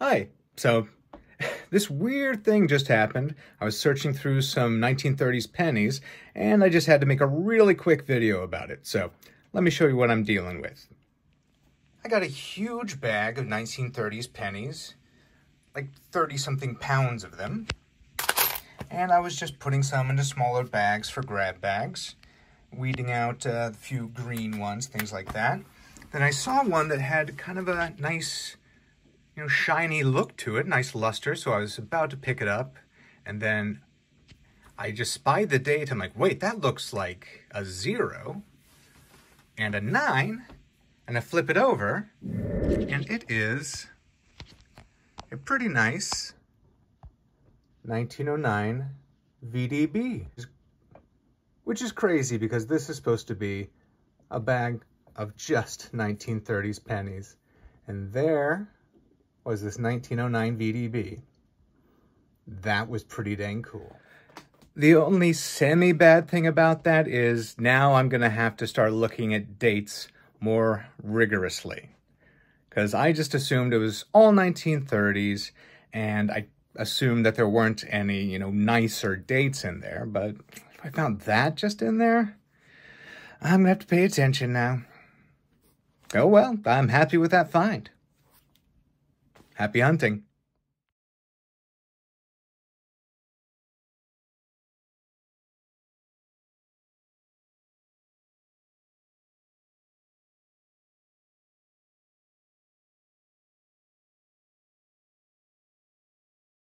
Hi. So, this weird thing just happened. I was searching through some 1930s pennies, and I just had to make a really quick video about it. So, let me show you what I'm dealing with. I got a huge bag of 1930s pennies, like 30-something pounds of them. And I was just putting some into smaller bags for grab bags, weeding out uh, a few green ones, things like that. Then I saw one that had kind of a nice you know, shiny look to it, nice luster. So I was about to pick it up and then I just spied the date. I'm like, wait, that looks like a zero and a nine. And I flip it over and it is a pretty nice 1909 VDB, which is crazy because this is supposed to be a bag of just 1930s pennies. And there was this 1909 VDB. That was pretty dang cool. The only semi-bad thing about that is now I'm going to have to start looking at dates more rigorously. Because I just assumed it was all 1930s, and I assumed that there weren't any, you know, nicer dates in there. But if I found that just in there, I'm going to have to pay attention now. Oh well, I'm happy with that find. Happy hunting.